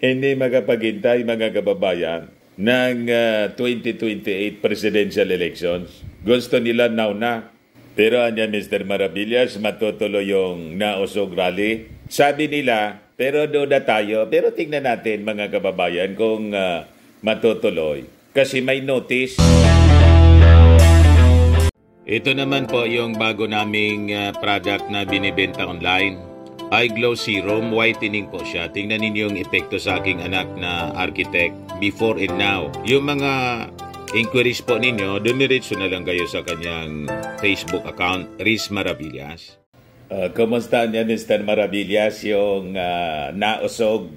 hindi makapaghintay mga kababayan ng uh, 2028 presidential elections. Gusto nila now na. Pero anya Mr. Maravillas, matutuloy yung nausog rally. Sabi nila, pero doon na tayo. Pero tingnan natin mga kababayan kung uh, matutuloy. Kasi may notice. Ito naman po yung bago naming uh, product na binibenta online. Eye Glow Serum, whitening po siya. Tingnan ninyo yung epekto sa aking anak na architect before and now. Yung mga inquiries po ninyo, dumiretso na lang kayo sa kanyang Facebook account, Riz Maravillas. Uh, kumusta niya, Mr. Maravillas, yung uh, nausog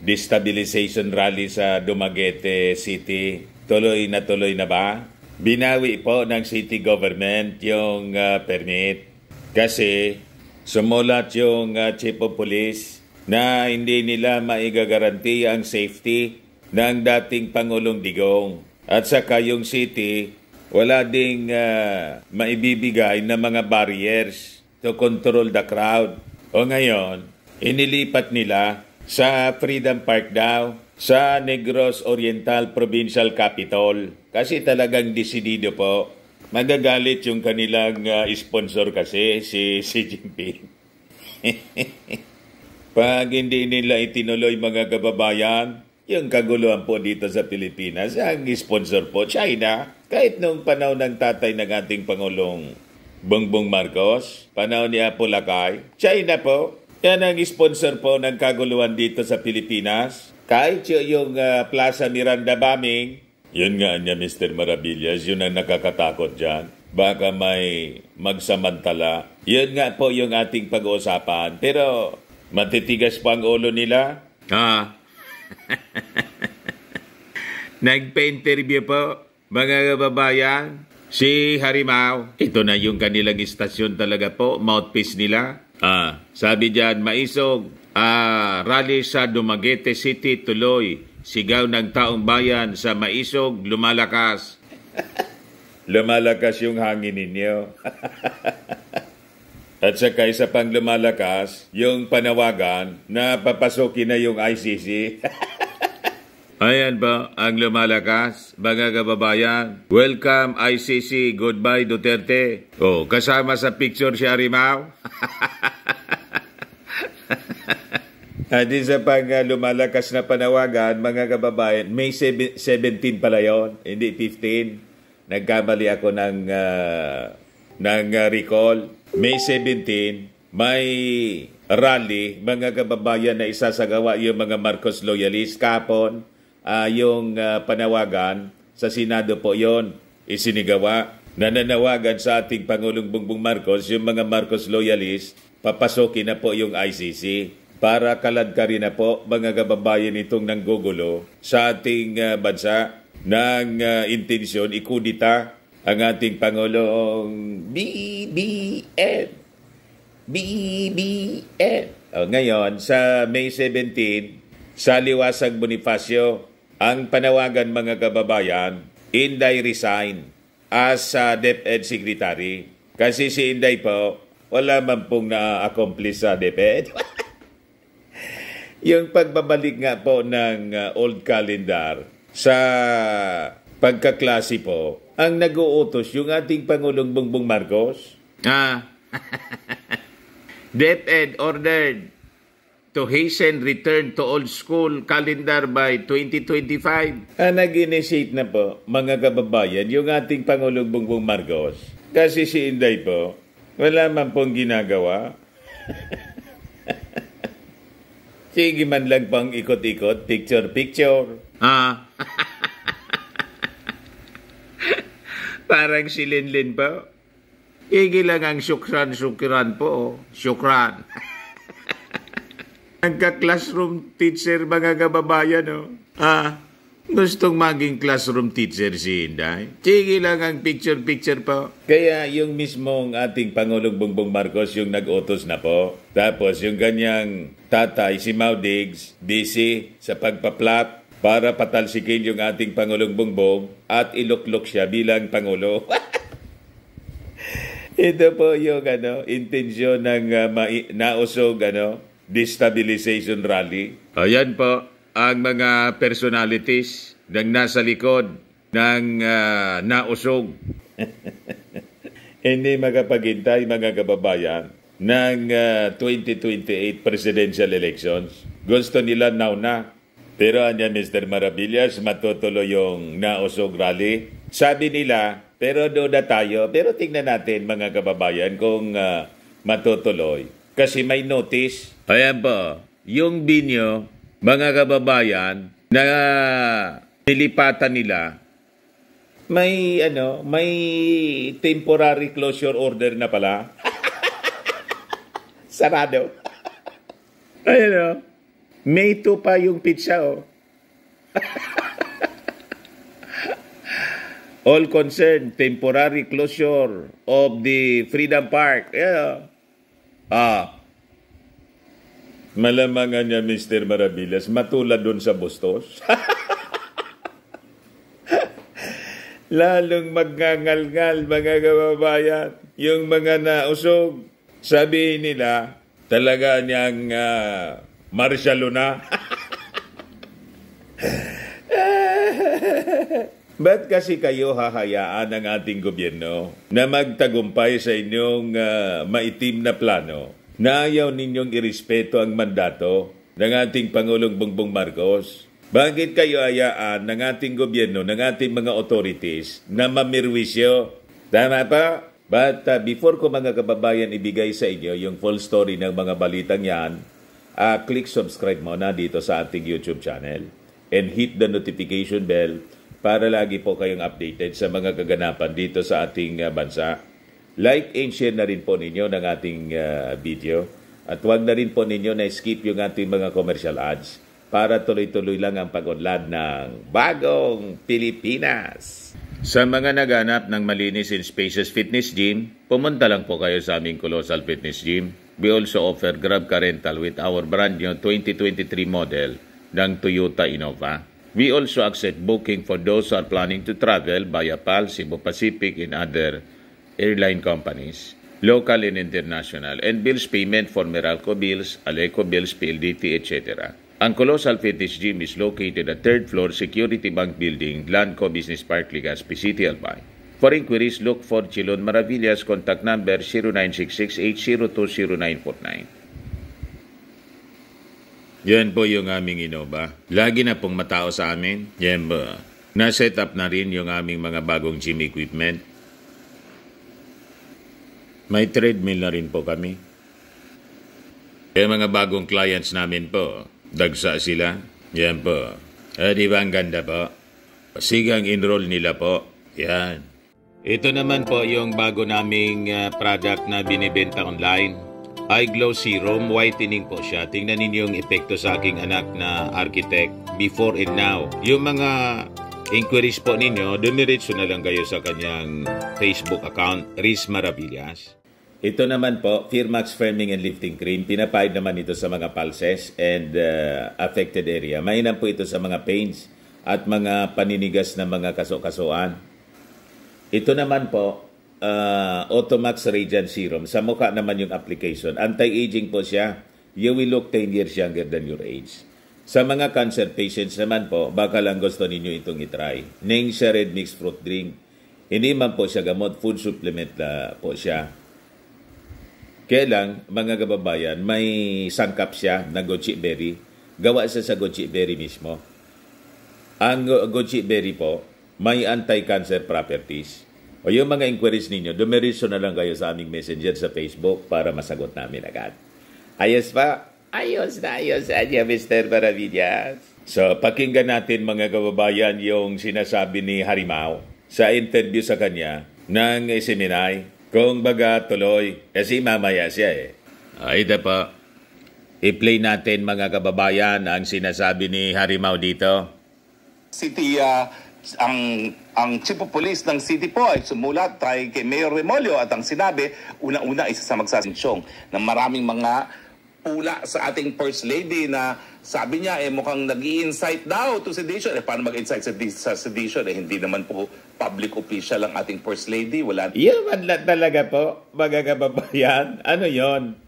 destabilization rally sa Dumaguete City? Tuloy na tuloy na ba? Binawi po ng city government yung uh, permit kasi Sumulat yung uh, Chief of Police na hindi nila maigagaranti ang safety ng dating Pangulong Digong. At saka yung city, wala ding uh, maibibigay na mga barriers to control the crowd. O ngayon, inilipat nila sa Freedom Park daw, sa Negros Oriental Provincial Capital. Kasi talagang desidido po Magagalit yung kanilang uh, sponsor kasi, si Xi Jinping. Pag hindi nila itinuloy mga kababayan, yung kaguluhan po dito sa Pilipinas, ang sponsor po, China. Kahit noong panahon ng tatay ng ating Pangulong Bongbong Marcos, panahon ni Apo Lakay, China po. Yan ang sponsor po ng kaguluhan dito sa Pilipinas. Kahit yung uh, Plaza Miranda bombing, yun nga niya, Mr. Maravillas, yun ang nakakatakot dyan. Baka may magsamantala. Yun nga po yung ating pag-uusapan. Pero matitigas pa ang ulo nila. Ah. Nagpa-interview po, mga kababayan, si Harimau. Ito na yung kanilang istasyon talaga po, mouthpiece nila. Ah, sabi diyan, maisog, ah, rally sa Dumaguete City tuloy Sigaw ng taong bayan sa maisog, lumalakas. lumalakas yung hangin ninyo. At saka isa pang lumalakas, yung panawagan na papasukin na yung ICC. Ayan ba ang lumalakas, mga kababayan? Welcome ICC, goodbye Duterte. Oh, kasama sa picture si Arimao. At sa pang uh, lumalakas na panawagan, mga kababayan, May 17 pala yon, hindi 15. Nagkamali ako ng, uh, ng uh, recall. May 17, may rally, mga kababayan na isasagawa yung mga Marcos loyalist. Kapon, uh, yung uh, panawagan sa Senado po yon isinigawa. Nananawagan sa ating Pangulong Bongbong Marcos, yung mga Marcos loyalist, papasokin na po yung ICC para kalad ka rin na po mga kababayan itong nanggugulo sa ating uh, bansa ng uh, intensyon ikudita ang ating Pangulong BBM. BBM. O, ngayon, sa May 17, sa Liwasag Bonifacio, ang panawagan mga kababayan, Inday resign as uh, DepEd Secretary. Kasi si Inday po, wala man pong na-accomplish sa DepEd. Yung pagbabalik nga po ng uh, old calendar sa pagkaklase po, ang nag-uutos yung ating Pangulong Bongbong Marcos. Ah. DepEd ordered to hasten return to old school calendar by 2025. Ah, nag-initiate na po, mga kababayan, yung ating Pangulong Bongbong Marcos. Kasi si Inday po, wala man pong ginagawa. Sige man lang pang ikot-ikot, picture-picture. Ah. Parang si Linlin po. Igi lang ang syukran-syukran po. Syukran. ang ka-classroom teacher mga kababayan, oh. Ah. Gustong maging classroom teacher si Inday. Sige lang ang picture-picture po. Kaya yung mismong ating Pangulong Bongbong Marcos yung nag-utos na po. Tapos yung ganyang tatay, si Maudigs, busy sa pagpaplat para patalsikin yung ating Pangulong Bongbong at iluklok siya bilang Pangulo. Ito po yung ano, intensyon ng uh, mai- nausog ano, destabilization rally. Ayan po ang mga personalities ng nasa likod ng uh, nausog. Hindi makapaghintay mga kababayan ng uh, 2028 presidential elections. Gusto nila now na. Pero anya Mr. Maravillas, matutuloy yung nausog rally. Sabi nila, pero doon na tayo. Pero tingnan natin mga kababayan kung uh, matutuloy. Kasi may notice. Ayan po, yung binyo, mga kababayan, na nilipatan nila, may ano, may temporary closure order na pala. Sarado. Ayun o. May 2 pa yung pizza oh. All concerned, temporary closure of the Freedom Park. Yeah. Ah. Malamangan niya, Mr. Maravillas, matulad doon sa Bustos. Lalong magngangalngal, mga kababayan, yung mga nausog. Sabihin nila, talaga niyang uh, martial na. Ba't kasi kayo hahayaan ng ating gobyerno na magtagumpay sa inyong uh, maitim na plano na ayaw ninyong irespeto ang mandato ng ating Pangulong Bongbong Marcos? Bakit kayo hayaan ng ating gobyerno, ng ating mga authorities na mamirwisyo? Tama pa? But uh, before ko mga kababayan ibigay sa inyo yung full story ng mga balitang yan, uh, click subscribe muna dito sa ating YouTube channel and hit the notification bell para lagi po kayong updated sa mga kaganapan dito sa ating uh, bansa. Like and share na rin po ninyo ng ating uh, video. At huwag na rin po ninyo na skip yung ating mga commercial ads para tuloy-tuloy lang ang pag-unlad ng bagong Pilipinas. Sa mga naganap ng malinis in spaces fitness gym, pumunta lang po kayo sa aming Colossal Fitness Gym. We also offer Grab Car Rental with our brand new 2023 model ng Toyota Innova. We also accept booking for those who are planning to travel via PAL, Cebu Pacific, and other airline companies, local and international, and bills payment for Meralco bills, Aleco bills, PLDT, etc. Ang Colossal Fitness Gym is located at third floor Security Bank Building, Landco Business Park, Legazpi City, Albay. For inquiries, look for Chilon Maravillas. Contact number 0966 8020949. Yan po yung aming Innova. Lagi na pong matao sa amin. Yan po. Na-set up na rin yung aming mga bagong gym equipment. May treadmill na rin po kami. Yung mga bagong clients namin po, dagsa sila. Yan po. Eh, di ba ang ganda po? Sigang enroll nila po. Yan. Ito naman po yung bago naming uh, product na binibenta online. Eye Glow Serum, whitening po siya. Tingnan ninyo yung epekto sa aking anak na architect before and now. Yung mga inquiries po ninyo, dumiretso na lang kayo sa kanyang Facebook account, Riz Maravillas. Ito naman po, Firmax Firming and Lifting Cream. Pinapahid naman ito sa mga pulses and uh, affected area. Mainam po ito sa mga pains at mga paninigas na mga kaso-kasuan. Ito naman po, uh, Automax Radiant Serum. Sa mukha naman yung application. Anti-aging po siya. You will look 10 years younger than your age. Sa mga cancer patients naman po, baka lang gusto ninyo itong itry. Ning siya red mixed fruit drink. Hindi man po siya gamot, food supplement na po siya. Kaya mga kababayan, may sangkap siya na goji berry. Gawa siya sa goji berry mismo. Ang goji berry po, may anti-cancer properties. O yung mga inquiries ninyo, dumiretso na lang kayo sa aming messenger sa Facebook para masagot namin agad. Ayos pa? Ayos na ayos sa niya, Mr. Maravillas. So, pakinggan natin mga kababayan yung sinasabi ni Harimau sa interview sa kanya ng Seminay. Kung baga tuloy, kasi mamaya siya eh. Ay, ito po. I-play natin mga kababayan ang sinasabi ni Harimau dito. City uh, ang ang chief of police ng city po ay sumulat kay, kay Mayor Remolio at ang sinabi, una-una isa sa magsasansyong na maraming mga pula sa ating First Lady na sabi niya eh mukhang nag incite daw to sedition. Eh paano mag-incite sa, sa sedition? Eh hindi naman po public official ang ating First Lady. Wala. Yan yeah, talaga po, mga kababayan. Ano yon?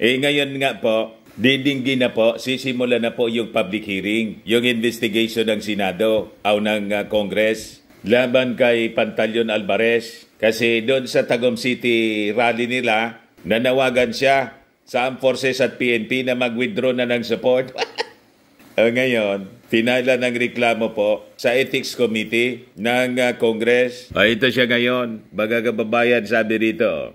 Eh ngayon nga po, Didinggi na po, sisimula na po yung public hearing, yung investigation ng Senado o ng uh, Congress laban kay Pantaleon Alvarez. Kasi doon sa Tagum City rally nila, nanawagan siya sa Armed Forces at PNP na mag-withdraw na ng support. o ngayon, Pinala ng reklamo po sa Ethics Committee ng uh, Congress. O, ito siya ngayon, mga sabi rito.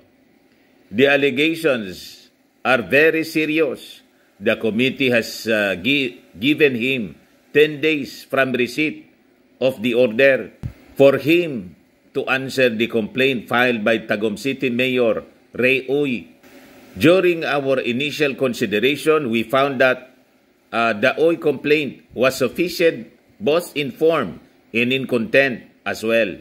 The allegations are very serious. The committee has uh, gi- given him 10 days from receipt of the order for him to answer the complaint filed by Tagum City Mayor Ray Uy. During our initial consideration, we found that uh, the OI complaint was sufficient both in form and in content as well.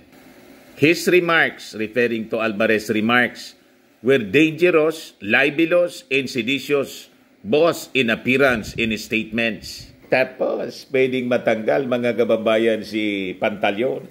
His remarks, referring to Alvarez's remarks, were dangerous, libelous, and seditious, both in appearance and statements. Tapos, pwedeng matanggal mga kababayan si Pantaleon.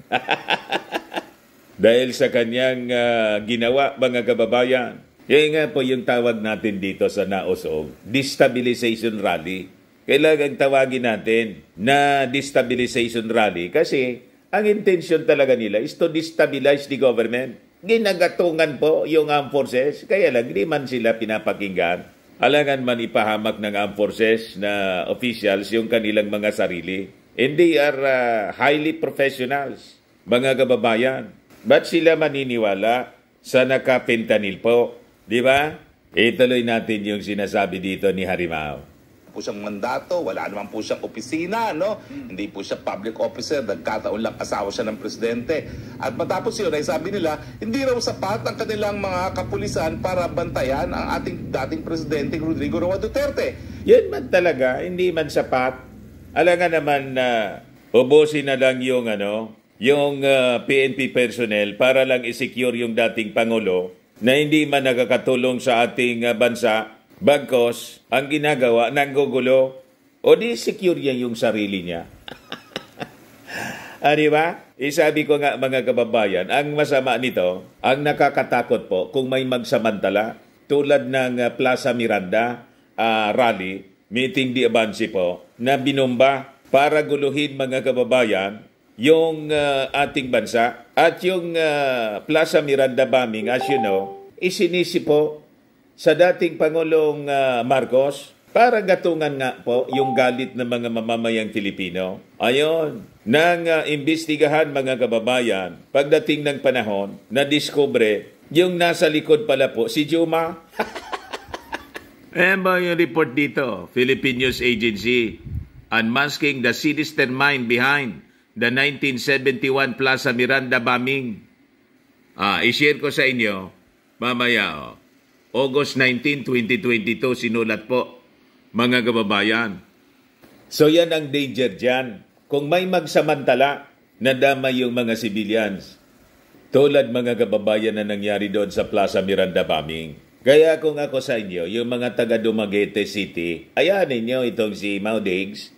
Dahil sa kanyang uh, ginawa, mga kababayan. Kaya nga po yung tawag natin dito sa Naosog, destabilization rally kailangan tawagin natin na destabilization rally kasi ang intention talaga nila is to destabilize the government. Ginagatungan po yung armed forces, kaya lang hindi man sila pinapakinggan. Alangan man ipahamak ng armed forces na officials yung kanilang mga sarili. And they are uh, highly professionals, mga kababayan. Ba't sila maniniwala sa nakapintanil po? Di ba? Ituloy natin yung sinasabi dito ni Harimao po siyang mandato, wala naman po siyang opisina, no? Hmm. Hindi po siya public officer, nagkataon lang asawa siya ng presidente. At matapos yun ay sabi nila, hindi raw sapat ang kanilang mga kapulisan para bantayan ang ating dating presidente Rodrigo Roa Duterte. Yan man talaga, hindi man sapat. Alam naman na uh, ubusin na lang yung ano, yung uh, PNP personnel para lang i-secure yung dating Pangulo na hindi man nakakatulong sa ating uh, bansa Bagkos, ang ginagawa, nanggugulo, o di secure niya yung sarili niya. ah, di ba? Isabi ko nga mga kababayan, ang masama nito, ang nakakatakot po kung may magsamantala, tulad ng uh, Plaza Miranda uh, rally, meeting di Abansi po, na binomba para guluhin mga kababayan yung uh, ating bansa at yung uh, Plaza Miranda bombing, as you know, isinisi po sa dating Pangulong uh, Marcos para gatungan nga po yung galit ng mga mamamayang Pilipino. Ayon, nang uh, imbestigahan mga kababayan, pagdating ng panahon, na-discover yung nasa likod pala po si Juma. eh ba yung report dito? Philippine News Agency unmasking the sinister mind behind the 1971 Plaza Miranda bombing. Ah, i-share ko sa inyo mamaya. Oh. August 19, 2022, sinulat po, mga kababayan. So yan ang danger dyan. Kung may magsamantala, nadama yung mga civilians. Tulad mga kababayan na nangyari doon sa Plaza Miranda bombing. Kaya kung ako sa inyo, yung mga taga Dumaguete City, ayan ninyo itong si Maudigs.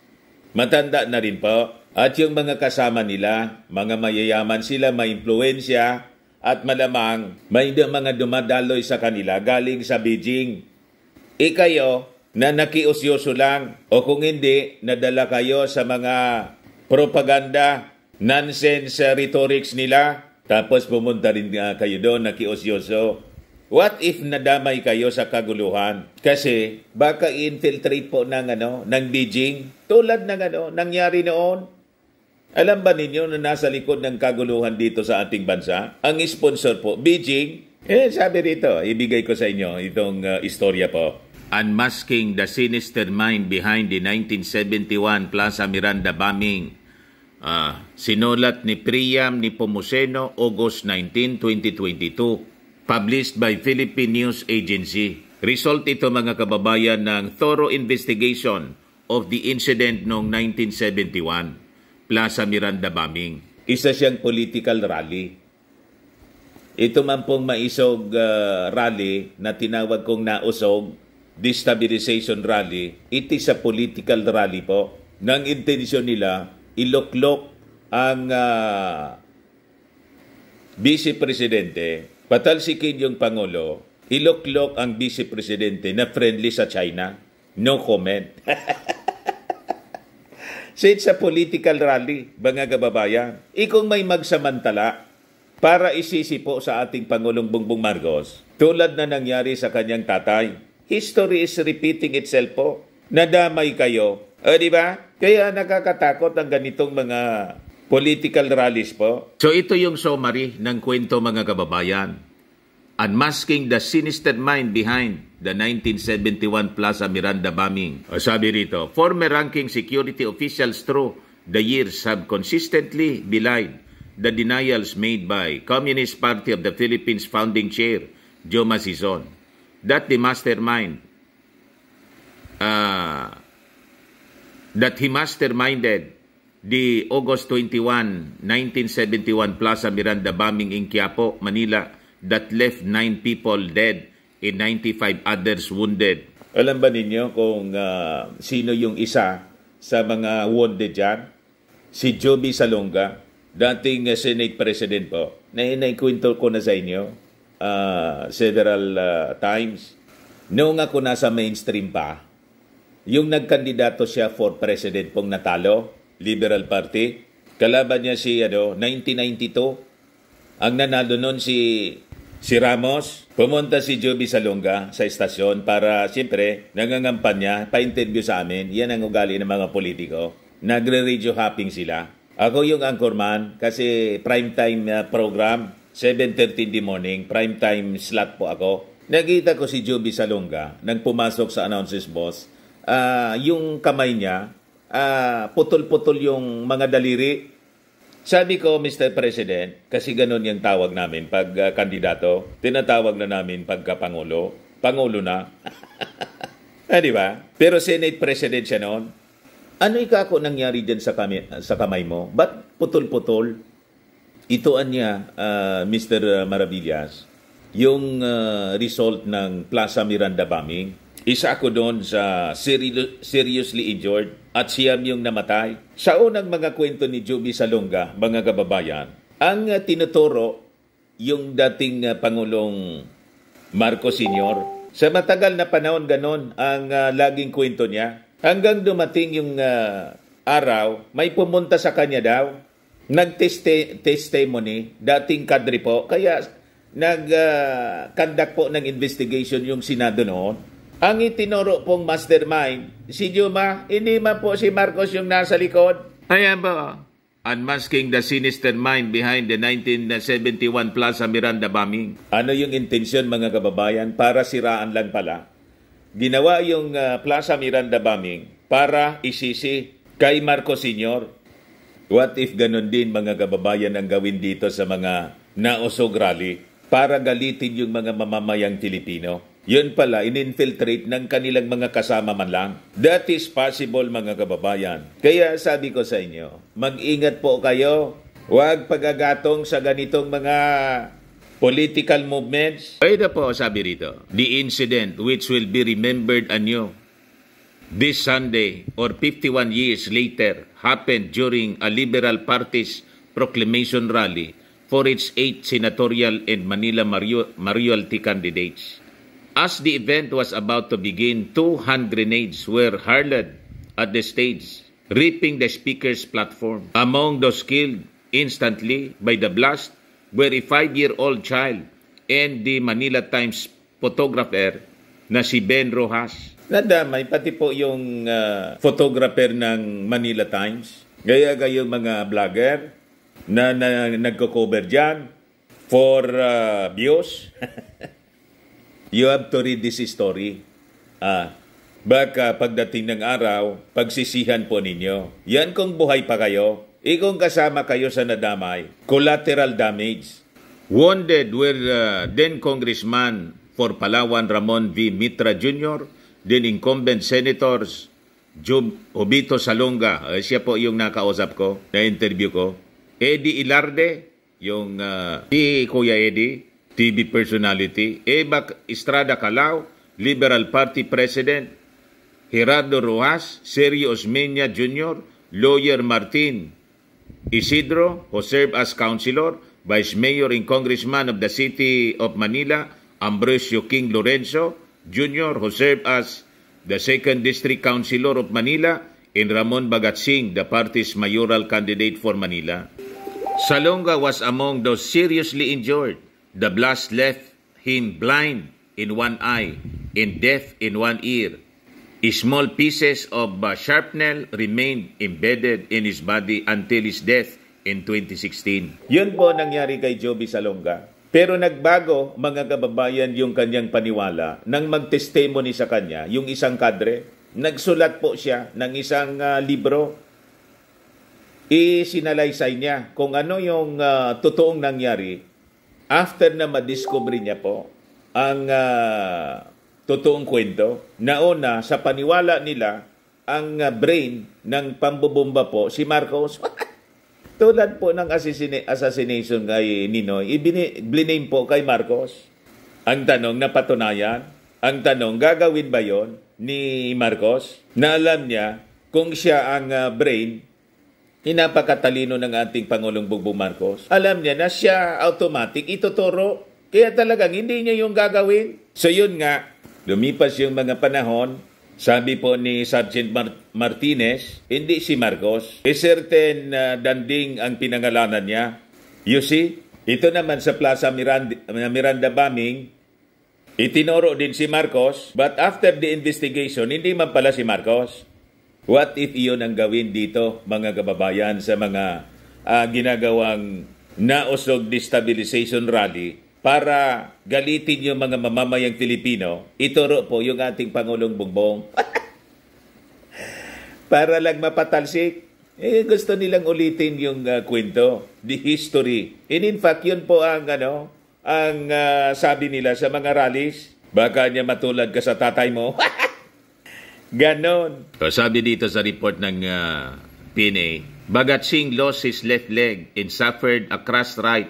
Matanda na rin po. At yung mga kasama nila, mga mayayaman sila, may impluensya, at malamang may mga dumadaloy sa kanila galing sa Beijing. Ikayo na nakiusyoso lang o kung hindi, nadala kayo sa mga propaganda, nonsense rhetorics nila, tapos pumunta rin kayo doon, nakiusyoso. What if nadamay kayo sa kaguluhan? Kasi baka infiltrate po ng ano, ng Beijing tulad ng ano, nangyari noon alam ba ninyo na nasa likod ng kaguluhan dito sa ating bansa? Ang sponsor po, Beijing. Eh, sabi rito, ibigay ko sa inyo itong uh, istorya po. Unmasking the sinister mind behind the 1971 Plaza Miranda bombing. Uh, sinulat ni Priam ni Pomuseno, August 19, 2022. Published by Philippine News Agency. Result ito mga kababayan ng thorough investigation of the incident noong 1971. Plaza Miranda bombing. Isa siyang political rally. Ito man pong maisog uh, rally na tinawag kong nausog, destabilization rally, it is a political rally po. Nang intensyon nila, iloklok ang uh, vice-presidente, patalsikin yung Pangulo, iloklok ang vice-presidente na friendly sa China. No comment. so it's a political rally, mga kababayan. Ikong may magsamantala para isisipo sa ating Pangulong Bongbong Marcos, tulad na nangyari sa kanyang tatay. History is repeating itself po. Nadamay kayo. O, di ba? Kaya nakakatakot ang ganitong mga political rallies po. So ito yung summary ng kwento mga kababayan. Unmasking the sinister mind behind the 1971 Plaza Miranda bombing. O sabi rito, former ranking security officials through the years have consistently belied the denials made by Communist Party of the Philippines founding chair, Joe Masison, that the mastermind, uh, that he masterminded the August 21, 1971 Plaza Miranda bombing in Quiapo, Manila that left nine people dead and 95 others wounded. Alam ba ninyo kung uh, sino yung isa sa mga wounded dyan? Si Joby Salonga, dating uh, Senate President po. Na inaikwento ko na sa inyo uh, several uh, times. Noong ako nasa mainstream pa, yung nagkandidato siya for president pong natalo, Liberal Party. Kalaban niya si ano, 1992. Ang nanalo noon si si Ramos. Pumunta si Joby Salonga sa estasyon para siyempre nangangampanya, pa-interview sa amin. Yan ang ugali ng mga politiko. Nagre-radio hopping sila. Ako yung anchorman kasi primetime uh, program, 7.30 in the morning, primetime slot po ako. Nakita ko si Joby Salonga nang pumasok sa announces boss. Uh, yung kamay niya, uh, putol-putol yung mga daliri. Sabi ko, Mr. President, kasi ganun yung tawag namin pag uh, kandidato, tinatawag na namin pagka Pangulo. Pangulo na. ah, di ba? Pero Senate President siya noon. Ano ikako nangyari dyan sa, kami, sa kamay mo? Ba't putol-putol? Itoan niya, uh, Mr. Maravillas, yung uh, result ng Plaza Miranda bombing isa ako doon sa seriously injured at siyam yung namatay. Sa unang mga kwento ni Juby Salonga, mga kababayan, ang tinuturo yung dating Pangulong Marcos Sr. Sa matagal na panahon ganon ang uh, laging kwento niya. Hanggang dumating yung uh, araw, may pumunta sa kanya daw. Nag-testimony, dating kadri po. Kaya nag-conduct uh, po ng investigation yung Senado noon ang itinuro pong mastermind, si Juma, hindi man po si Marcos yung nasa likod. Ayan ba? Unmasking the sinister mind behind the 1971 Plaza Miranda bombing. Ano yung intensyon mga kababayan? Para siraan lang pala. Ginawa yung uh, Plaza Miranda bombing para isisi kay Marcos Sr. What if ganun din mga kababayan ang gawin dito sa mga nausog rally para galitin yung mga mamamayang Pilipino? Yun pala, in-infiltrate ng kanilang mga kasama man lang. That is possible mga kababayan. Kaya sabi ko sa inyo, mag-ingat po kayo. Huwag pagagatong sa ganitong mga political movements. Ito po sabi rito, the incident which will be remembered anew this Sunday or 51 years later happened during a Liberal Party's proclamation rally for its eight senatorial and Manila Mayoralty candidates. As the event was about to begin, two hand grenades were hurled at the stage, ripping the speaker's platform. Among those killed instantly by the blast were a five-year-old child and the Manila Times photographer na si Ben Rojas. Nadamay, pati po yung uh, photographer ng Manila Times. Gaya kayo mga vlogger na, na nagko-cover dyan for uh, views. You have to read this story. Ah, baka pagdating ng araw, pagsisihan po ninyo. Yan kung buhay pa kayo. Ikong kasama kayo sa nadamay. Collateral damage. Wounded were uh, then Congressman for Palawan Ramon V. Mitra Jr., then incumbent senators Job Obito Salonga, uh, siya po yung nakausap ko, na-interview ko. Eddie Ilarde, yung uh, si Kuya Eddie, TV personality, Eva Estrada Calao, Liberal Party President, Gerardo Rojas, Sergio Osmeña Jr., Lawyer Martin Isidro, who served as Councilor, Vice Mayor and Congressman of the City of Manila, Ambrosio King Lorenzo Jr., who served as the 2nd District Councilor of Manila, and Ramon Bagatsing, the party's mayoral candidate for Manila. Salonga was among those seriously injured. The blast left him blind in one eye and deaf in one ear. Small pieces of uh, shrapnel remained embedded in his body until his death in 2016. Yun po nangyari kay Joby Salonga. Pero nagbago, mga kababayan, yung kanyang paniwala nang mag-testimony sa kanya, yung isang kadre. Nagsulat po siya ng isang uh, libro. Isinalaysay niya kung ano yung uh, totoong nangyari after na madiscover niya po ang uh, totoong kwento. Nauna, sa paniwala nila, ang uh, brain ng pambubomba po, si Marcos, tulad po ng assassination kay Ninoy, ibiname po kay Marcos. Ang tanong, napatunayan? Ang tanong, gagawin ba yon ni Marcos? Na alam niya kung siya ang uh, brain Hinapakatalino ng ating Pangulong Bongbong Marcos. Alam niya na siya automatic ituturo. Kaya talagang hindi niya yung gagawin. So yun nga, lumipas yung mga panahon, sabi po ni Sergeant Mar- Martinez, hindi si Marcos. A certain uh, danding ang pinangalanan niya. You see, ito naman sa Plaza Miranda, Miranda bombing, itinuro din si Marcos, but after the investigation, hindi man pala si Marcos. What if iyon ang gawin dito, mga kababayan, sa mga uh, ginagawang nausog destabilization rally para galitin yung mga mamamayang Pilipino, ituro po yung ating Pangulong Bongbong. para lang mapatalsik. Eh, gusto nilang ulitin yung uh, kwento, the history. And in fact, yun po ang, ano, ang uh, sabi nila sa mga rallies. Baka niya matulad ka sa tatay mo. Ganon. So, sabi dito sa report ng uh, PNA, Bagat Singh lost his left leg and suffered a crushed right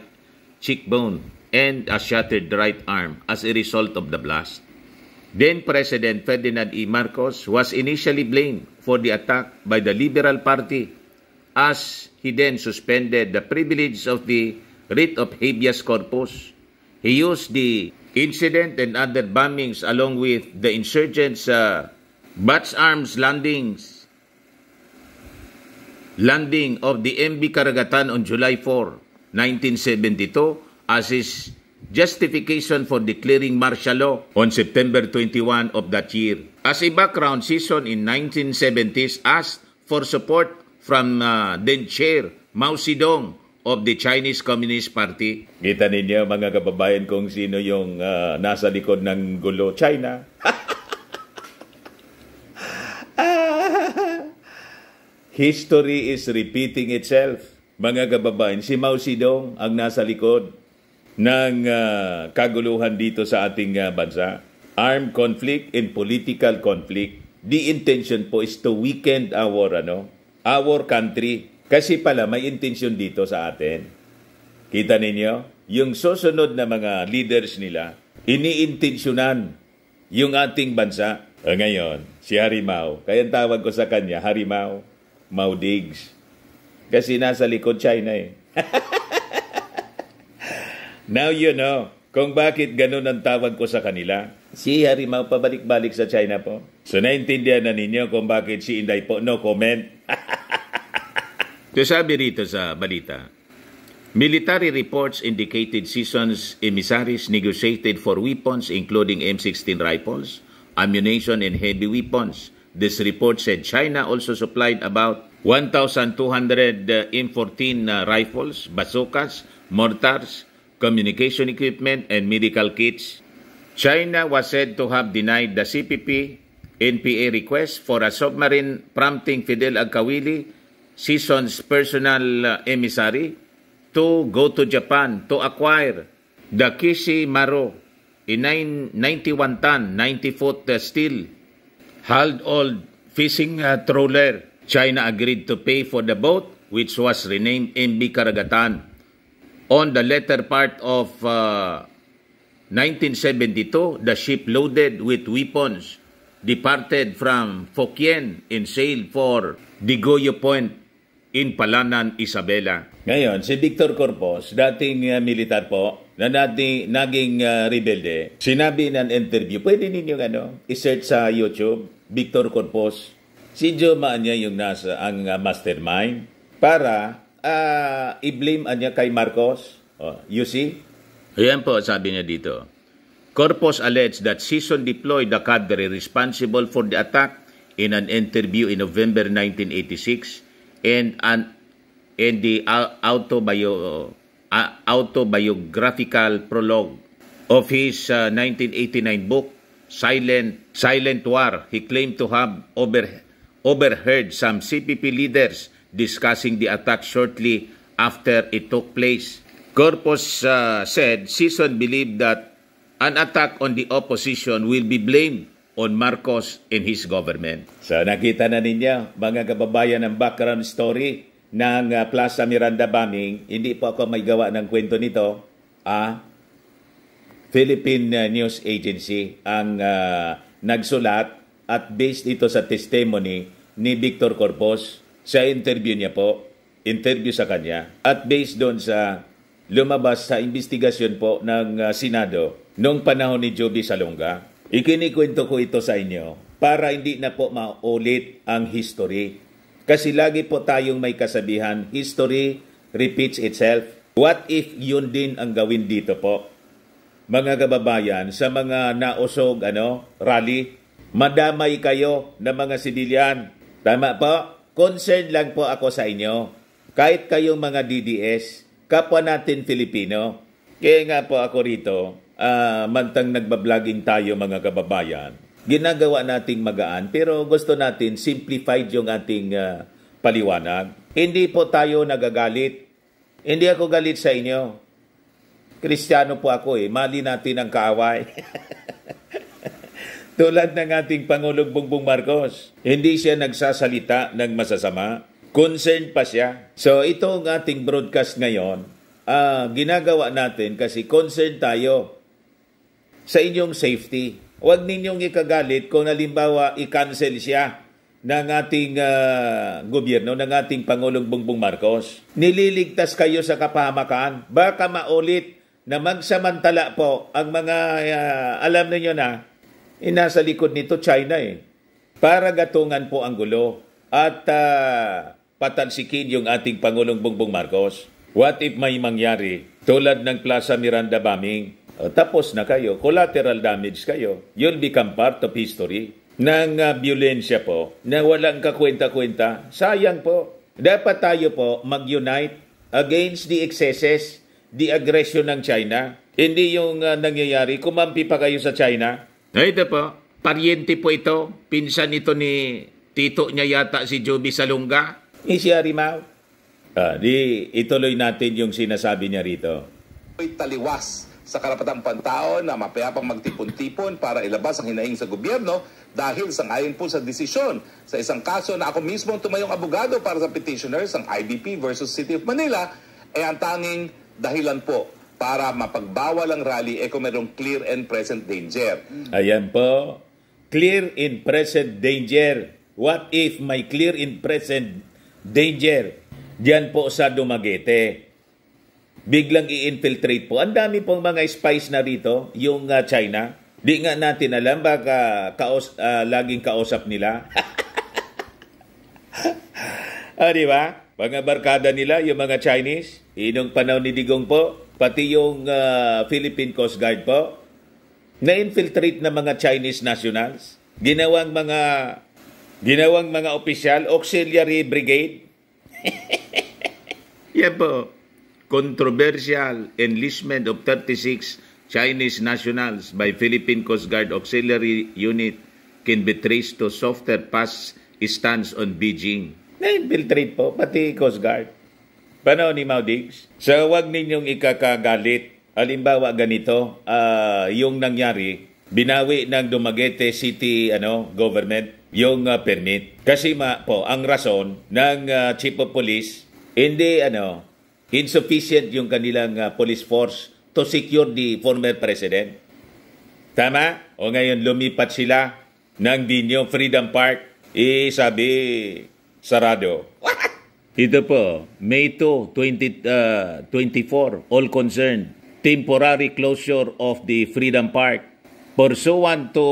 cheekbone and a shattered right arm as a result of the blast. Then President Ferdinand E. Marcos was initially blamed for the attack by the Liberal Party as he then suspended the privilege of the writ of habeas corpus. He used the incident and other bombings along with the insurgents' uh, Batch Arms landings landing of the MB Karagatan on July 4, 1972 as his justification for declaring martial law on September 21 of that year. As a background, season in 1970s asked for support from uh, then chair Mao Zedong of the Chinese Communist Party. Kita ninyo mga kababayan kung sino yung uh, nasa likod ng gulo, China. History is repeating itself. Mga kababayan, si Mao Zedong ang nasa likod ng uh, kaguluhan dito sa ating uh, bansa. Armed conflict and political conflict. The intention po is to weaken our ano, our country. Kasi pala may intention dito sa atin. Kita ninyo, yung susunod na mga leaders nila, iniintensyonan yung ating bansa. O ngayon, si Harimau, kaya tawag ko sa kanya, Harimau, Maudigs. Kasi nasa likod China eh. Now you know kung bakit ganun ang tawag ko sa kanila. Si Harimau pabalik-balik sa China po. So naintindihan na ninyo kung bakit si Inday po no comment. so sabi rito sa balita, Military reports indicated seasons emissaries negotiated for weapons including M16 rifles, ammunition, and heavy weapons This report said China also supplied about 1,200 uh, M14 rifles, bazookas, mortars, communication equipment, and medical kits. China was said to have denied the CPP NPA request for a submarine prompting Fidel Agkawili, Season's personal uh, emissary, to go to Japan to acquire the Kishi Maro, a 91 ton, 90 foot uh, steel hulled old fishing uh, trawler. China agreed to pay for the boat, which was renamed MB Karagatan. On the latter part of uh, 1972, the ship loaded with weapons departed from Fokien and sailed for Digoyo Point in Palanan, Isabela. Ngayon, si Victor Corpos, dating uh, militar po, na nating, naging uh, rebelde, sinabi ng interview, pwede ninyong ano, isearch sa YouTube, Victor Corpus. Si Joe niya yung nasa ang uh, mastermind para uh, i-blame niya kay Marcos. Oh, you see? Ayan po, sabi niya dito. Corpus alleged that Season deployed the cadre responsible for the attack in an interview in November 1986 and an and the autobio, uh, autobiographical prologue of his uh, 1989 book Silent Silent War. He claimed to have over, overheard some CPP leaders discussing the attack shortly after it took place. Corpus uh, said Season believed that an attack on the opposition will be blamed on Marcos and his government. So nakita na ninyo, mga kababayan, ng background story ng uh, Plaza Miranda bombing. Hindi po ako may gawa ng kwento nito. Ah, Philippine uh, News Agency ang uh, nagsulat at based ito sa testimony ni Victor Corpus sa interview niya po, interview sa kanya, at based doon sa lumabas sa investigasyon po ng uh, Senado noong panahon ni Joby Salonga. Ikinikwento ko ito sa inyo para hindi na po maulit ang history. Kasi lagi po tayong may kasabihan, history repeats itself. What if yun din ang gawin dito po? Mga kababayan, sa mga nausog ano, rally, madamay kayo na mga sibilyan. Tama po? Concerned lang po ako sa inyo. Kahit kayong mga DDS, kapwa natin Filipino. Kaya nga po ako rito, uh, mantang nagbablogging tayo mga kababayan, ginagawa nating magaan pero gusto natin simplified yung ating uh, paliwanag. Hindi po tayo nagagalit. Hindi ako galit sa inyo. Kristiyano po ako eh. Mali natin ang kaaway. Tulad ng ating Pangulong Bongbong Marcos, hindi siya nagsasalita ng masasama. Concerned pa siya. So ito ang ating broadcast ngayon. Uh, ginagawa natin kasi concerned tayo sa inyong safety. Huwag ninyong ikagalit kung halimbawa i-cancel siya ng ating uh, gobyerno, ng ating Pangulong Bongbong Marcos. Nililigtas kayo sa kapahamakan. Baka maulit na magsamantala po ang mga, uh, alam niyo na, Inasa eh, likod nito China eh. Para gatungan po ang gulo at uh, patansikin yung ating Pangulong Bongbong Marcos. What if may mangyari tulad ng Plaza Miranda bombing? Uh, tapos na kayo, collateral damage kayo. You'll become part of history ng uh, violensya po na walang kakwenta-kwenta. Sayang po. Dapat tayo po mag-unite against the excesses, the aggression ng China. Hindi yung uh, nangyayari, kumampi pa kayo sa China, ay, ito po. Paryente po ito. Pinsan ito ni tito niya yata si Joby Salunga. Eh, si Arimaw. Ah, di ituloy natin yung sinasabi niya rito. Taliwas sa karapatang pantao na mapayapang magtipon-tipon para ilabas ang hinaing sa gobyerno dahil sangayon po sa desisyon sa isang kaso na ako mismo tumayong abogado para sa petitioners ang IBP versus City of Manila ay ang tanging dahilan po para mapagbawal ang rally eh kung mayroong clear and present danger. Ayan po. Clear and present danger. What if may clear and present danger? Diyan po sa Dumaguete. Biglang i-infiltrate po. Ang dami pong mga spies na rito, yung uh, China. Di nga natin alam, baka kaos, uh, laging kausap nila. ah, di ba? Mga barkada nila, yung mga Chinese. Inong panahon ni Digong po, pati yung uh, Philippine Coast Guard po, na-infiltrate na mga Chinese nationals, ginawang mga ginawang mga opisyal, auxiliary brigade. Yan po. Controversial enlistment of 36 Chinese nationals by Philippine Coast Guard Auxiliary Unit can be traced to softer past stance on Beijing. Na-infiltrate po, pati Coast Guard. Paano ni Maudigs? So wag ninyong ikakagalit. Halimbawa ganito, uh, yung nangyari, binawi ng Dumaguete City ano government yung uh, permit. Kasi ma po, ang rason ng uh, Chief of Police, hindi ano, insufficient yung kanilang uh, police force to secure the former president. Tama? O ngayon lumipat sila ng Binyo Freedom Park. Eh, sabi, sarado. What? Ito po, May 2, 20, uh, 24, all concerned, temporary closure of the Freedom Park. Pursuant to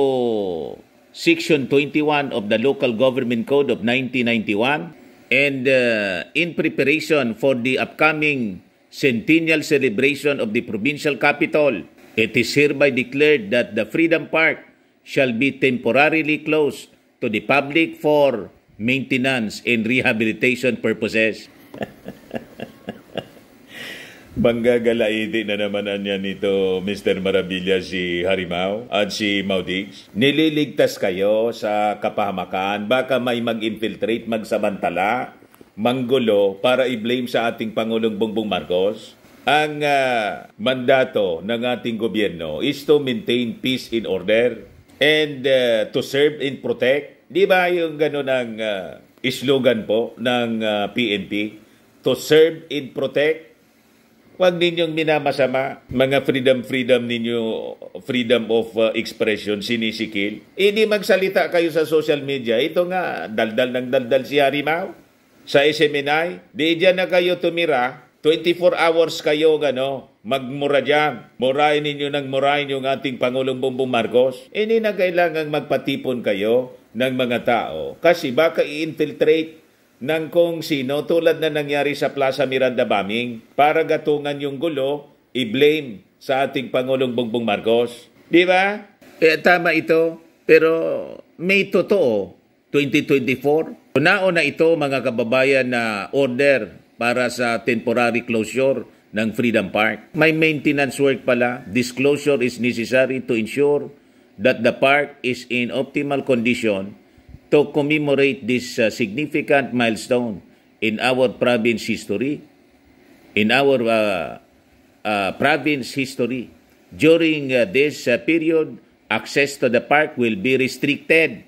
Section 21 of the Local Government Code of 1991 and uh, in preparation for the upcoming centennial celebration of the provincial capital, it is hereby declared that the Freedom Park shall be temporarily closed to the public for maintenance and rehabilitation purposes. Banggagalaiti na naman anya nito Mr. Marabilla si Harimau at si Maudix. Nililigtas kayo sa kapahamakan. Baka may mag-infiltrate, magsamantala, manggulo para i-blame sa ating Pangulong Bongbong Marcos. Ang uh, mandato ng ating gobyerno is to maintain peace in order and uh, to serve and protect. Di ba yung gano'n ang uh, slogan po ng uh, PNP? To serve and protect Huwag ninyong minamasama mga freedom-freedom ninyo, freedom of uh, expression, sinisikil. Hindi magsalita kayo sa social media. Ito nga, daldal ng daldal si Harimau. Sa SMNI, di dyan na kayo tumira. 24 hours kayo gano, magmura dyan. Murahin ninyo ng murahin yung ating Pangulong Bongbong Marcos. Hindi na kailangang magpatipon kayo ng mga tao. Kasi baka i-infiltrate ng kung sino tulad na nangyari sa Plaza Miranda bombing para gatungan yung gulo, i-blame sa ating Pangulong Bongbong Marcos. Di ba? Eh, tama ito. Pero may totoo. 2024. Nauna ito mga kababayan na order para sa temporary closure ng Freedom Park. May maintenance work pala. Disclosure is necessary to ensure that the park is in optimal condition to commemorate this uh, significant milestone in our province history, in our uh, uh, province history. During uh, this uh, period, access to the park will be restricted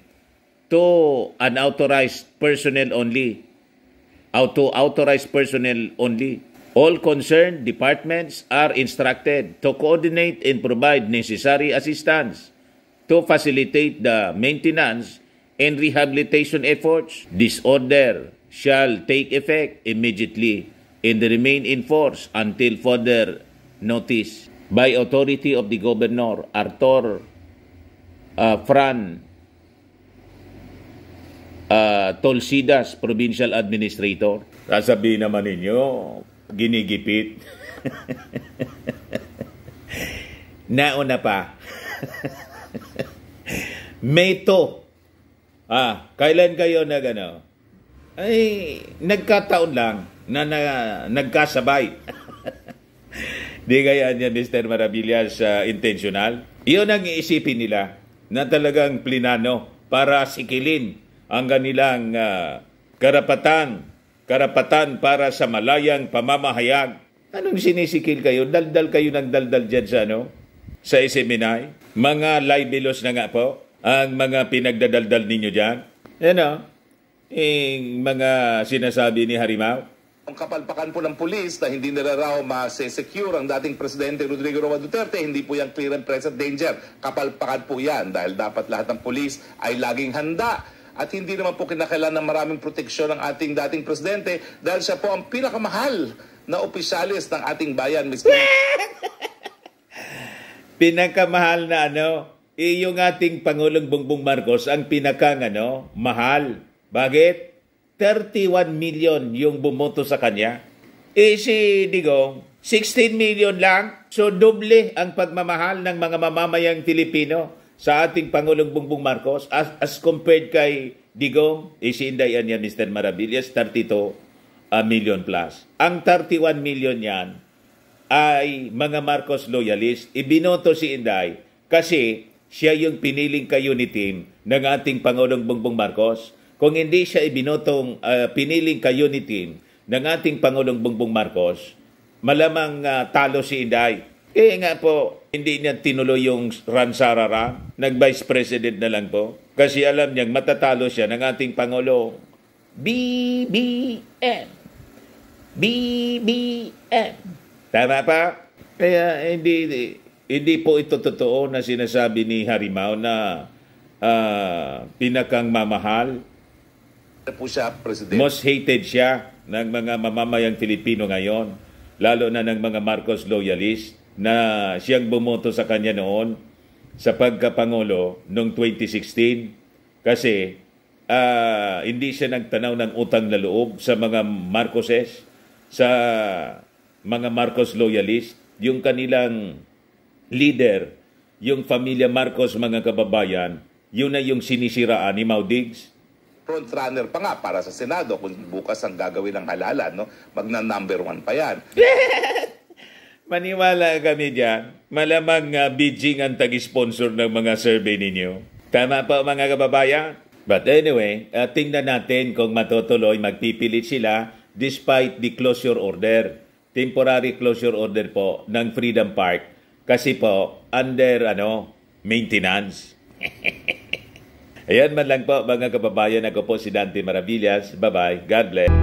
to unauthorized personnel only, auto authorized personnel only. All concerned departments are instructed to coordinate and provide necessary assistance to facilitate the maintenance and rehabilitation efforts, this order shall take effect immediately and remain in force until further notice by authority of the governor Arthur uh, Fran uh, Tolsidas, provincial administrator. Sasabihin naman ninyo, ginigipit. Nauna pa. May to Ah, kailan kayo na gano? Ay, nagkataon lang na, na nagkasabay. Di kaya niya Mr. Maravillas uh, intentional? Iyon ang iisipin nila na talagang plinano para sikilin ang kanilang uh, karapatan, karapatan para sa malayang pamamahayag. Anong sinisikil kayo? Daldal kayo ng daldal dyan sa ano? Sa SMNI? Mga libelos na nga po? ang mga pinagdadaldal ninyo dyan? Ano? Yung mga sinasabi ni Harimau? Ang kapalpakan po ng pulis na hindi nila raw ma-secure ang dating Presidente Rodrigo Roa Duterte, hindi po yung clear and present danger. Kapalpakan po yan dahil dapat lahat ng pulis ay laging handa at hindi naman po kinakailan ng maraming proteksyon ng ating dating presidente dahil siya po ang pinakamahal na opisyalis ng ating bayan. Mr. Pinakamahal na ano? yung ating Pangulong Bongbong Marcos ang pinakang ano, mahal. Bakit? 31 million yung bumoto sa kanya. Eh si Digong, 16 million lang. So doble ang pagmamahal ng mga mamamayang Pilipino sa ating Pangulong Bongbong Marcos as, as compared kay Digong, eh si Inday yan Mr. Maravillas, 32 uh, million plus. Ang 31 million yan ay mga Marcos loyalist. Ibinoto si Inday kasi siya yung piniling ka-unit team ng ating Pangulong Bongbong Marcos. Kung hindi siya ibinotong uh, piniling ka-unit team ng ating Pangulong Bongbong Marcos, malamang uh, talo si Inday. Eh nga po, hindi niya tinuloy yung Ransarara, nag-vice president na lang po. Kasi alam niyang matatalo siya ng ating Pangulo. BBM. BBM. Tama pa? Kaya hindi, hindi po ito totoo na sinasabi ni Harimau na uh, pinakang mamahal. Po siya, President. Most hated siya ng mga mamamayang Filipino ngayon, lalo na ng mga Marcos loyalist na siyang bumoto sa kanya noon sa pagkapangulo noong 2016 kasi ah, hindi siya nagtanaw ng utang na loob sa mga Marcoses, sa mga Marcos loyalist, yung kanilang leader, yung pamilya Marcos mga kababayan, yun na yung sinisiraan ni Mau Diggs. frontrunner pa nga para sa Senado kung bukas ang gagawin ng halalan, no? magna number one pa yan. Maniwala kami dyan. Malamang uh, Beijing ang tag-sponsor ng mga survey ninyo. Tama po mga kababayan? But anyway, uh, tingnan natin kung matutuloy, magpipilit sila despite the closure order. Temporary closure order po ng Freedom Park. Kasi po, under ano, maintenance. Ayan man lang po mga kababayan. Ako po si Dante Maravillas. Bye-bye. God bless.